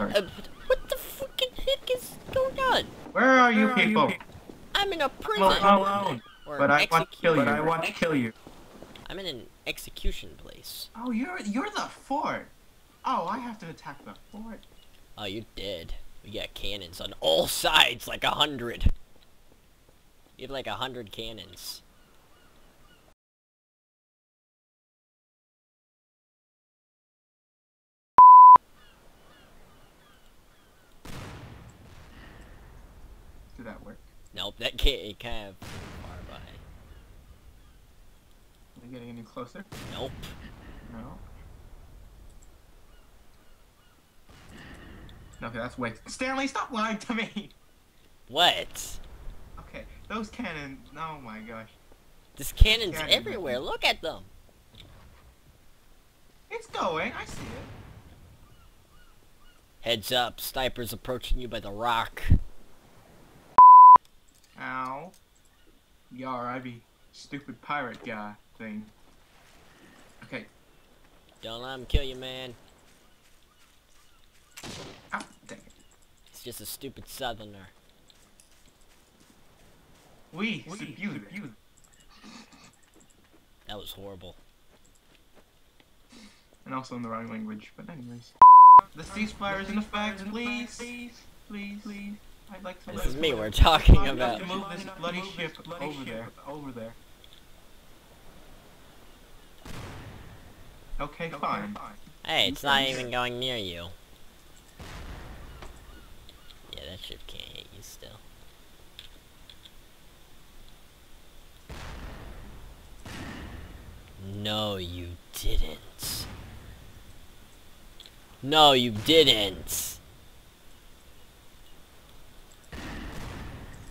I, uh, what the fucking heck is going on? Where are you Where are you people? people? I'm in a I'm prison. alone. Or But I want to kill you. But I want to kill you. I'm in an execution place. Oh, you're you're the fort. Oh, I have to attack the fort. Oh, you're dead. We got cannons on all sides, like a hundred. You have like a hundred cannons. Did that work? Nope, that can't. It kind of far by. Are they getting any closer? Nope. No. Okay, that's way. Stanley, stop lying to me. What? Okay, those cannons. Oh my gosh, This cannon's Cannon. everywhere. Look at them. it's going. I see it. Heads up, snipers approaching you by the rock. Ow. Yar, I be stupid pirate guy thing. Okay. Don't let him kill you, man. Ow, dang it. It's just a stupid southerner. We, We subdue subdue. That was horrible. And also in the wrong language, but anyways. The ceasefire is in effect, please. Please, please, please. I'd like to This is me we're talking I'd about. to move this bloody ship bloody over ship there. Over there. Okay, fine. Hey, it's not even going near you. Yeah, that ship can't hit you still. No, you didn't. No, you didn't.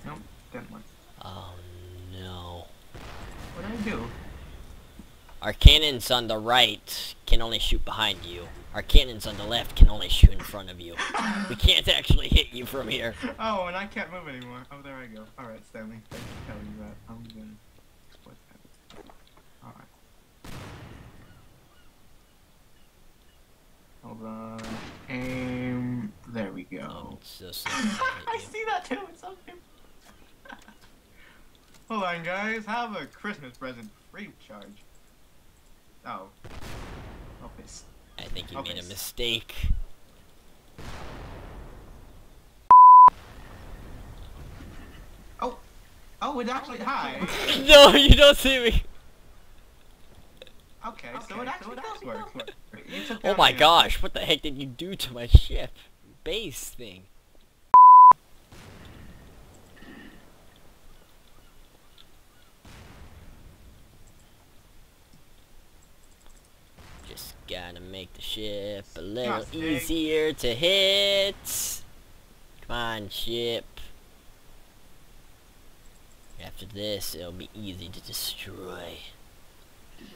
Nope, didn't work. Oh no. What did I do? Our cannons on the right can only shoot behind you. Our cannons on the left can only shoot in front of you. We can't actually hit you from here. Oh, and I can't move anymore. Oh, there I go. Alright, Stanley. Thanks for telling me that. I'm gonna exploit that. Alright. Hold on. Aim. There we Oh, go. it's just I see that too. It's him. Hold on, guys. Have a Christmas present free of charge. Oh. Oh, piss. I think you made a mistake. Oh. Oh, it actually. Hi. no, you don't see me. Okay, so it actually does work. You took Oh my the- gosh, what the heck did you do to my ship? Base thing. Just gotta make the ship a little easier to hit. Come on, ship. After this, it'll be easy to destroy.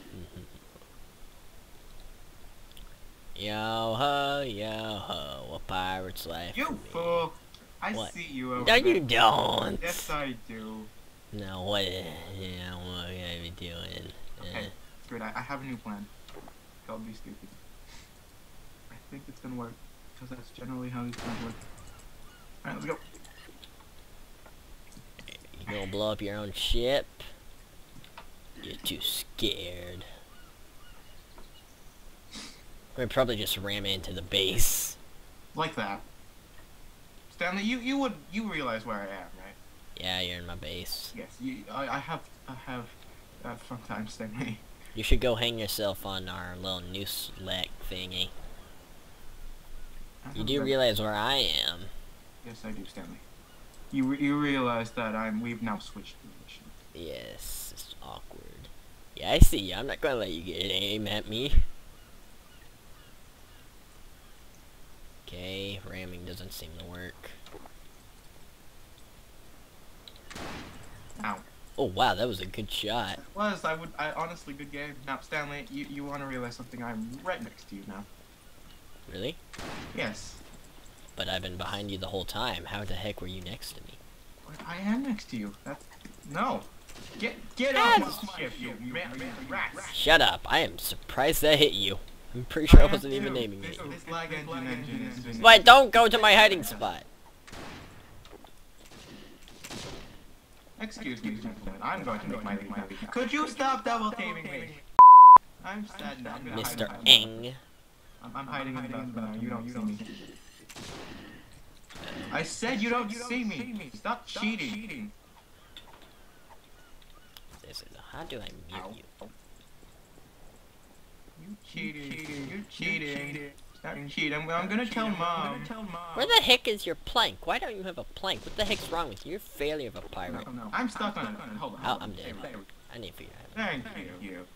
Yo ho, yo ho, a pirate's life. You fool! I What? see you over No, there. you don't. Yes, I do. No, what? Yeah, what I be doing? Okay, Eh. good. I, I have a new plan. Don't be stupid. I think it's gonna work because that's generally how these things work. All right, let's go. You gonna blow up your own ship? You're too scared. We'd probably just ram into the base. Like that. Stanley, you you would you realize where I am, right? Yeah, you're in my base. Yes. You, I, I have I have uh, fun time, Stanley. You should go hang yourself on our little noose leg thingy. You do realize where I am. Yes, I do, Stanley. You re- you realize that I'm we've now switched positions. Yes, it's awkward. Yeah, I see. I'm not gonna let you get aim at me. Okay, ramming doesn't seem to work. Ow. Oh wow, that was a good shot. Was I would I honestly good game. Now, Stanley, you you want to realize something? I'm right next to you now. Really? Yes. But I've been behind you the whole time. How the heck were you next to me? I am next to you. That's no. Get get off my ship, you man, rat. Shut up. I am surprised that hit you. I'm pretty sure I wasn't even naming This, you. this lag engine engine is But don't go to my hiding spot. Excuse me, gentlemen. I'm going to make my leave now. Could you stop double teaming me? I'm sad now. I'm gonna hide Mr. Eng. I'm, I'm hiding in the bathroom now. You don't see me. I said you don't see me. Stop cheating. This is how do I mute you? You cheating. You cheating. Stop cheating. Well, I'm gonna tell mom. Where the heck is your plank? Why don't you have a plank? What the heck's wrong with you? You're a failure of a pirate. no. I'm stuck on it. Hold on. Oh, I'm dead. I need to figure out how to Thank you.